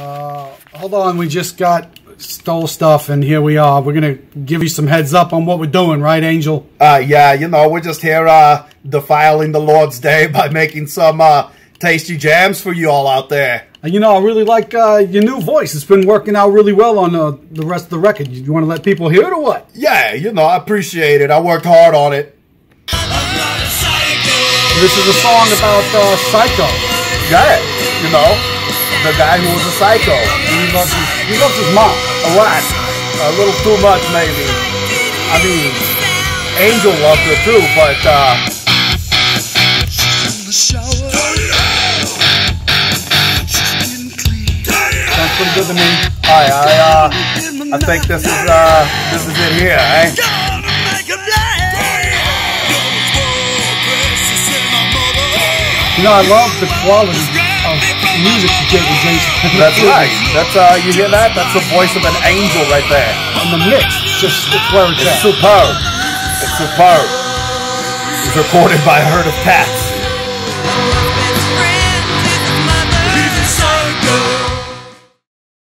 Uh, hold on, we just got stole stuff, and here we are. We're gonna give you some heads up on what we're doing, right, Angel? Uh, yeah, you know, we're just here uh, defiling the Lord's Day by making some uh, tasty jams for you all out there. And you know, I really like uh, your new voice. It's been working out really well on uh, the rest of the record. You, want to let people hear it or what? Yeah, you know, I appreciate it. I worked hard on it. This is a song about uh, Psycho. Yeah, you know, the guy who was a psycho. He loves his, he loves his mom. A lot. A little too much, maybe. I mean, Angel loved her too, but uh, pretty good to me. I, I, uh, I think this is, uh, this is it here, eh? You know, I love the quality of music get Jason. That's right. That's, uh, you hear that? That's the voice of an angel right there. And the mix, just it's where it's It's at. superb. It's superb. It's recorded by a herd of cats.